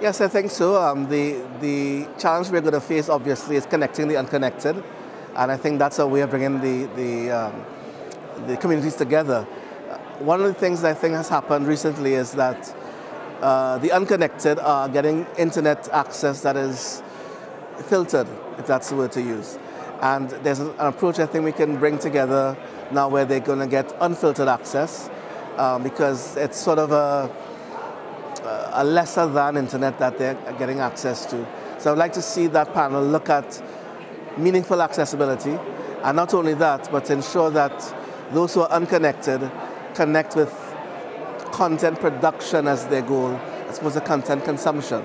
Yes, I think so. Um, the, the challenge we're going to face, obviously, is connecting the unconnected. And I think that's a way of bringing the, the, um, the communities together. One of the things that I think has happened recently is that uh, the unconnected are getting internet access that is filtered, if that's the word to use. And there's an approach I think we can bring together now where they're going to get unfiltered access um, because it's sort of a Uh, a lesser than internet that they're getting access to. So I'd like to see that panel look at meaningful accessibility, and not only that, but ensure that those who are unconnected connect with content production as their goal, as opposed to content consumption.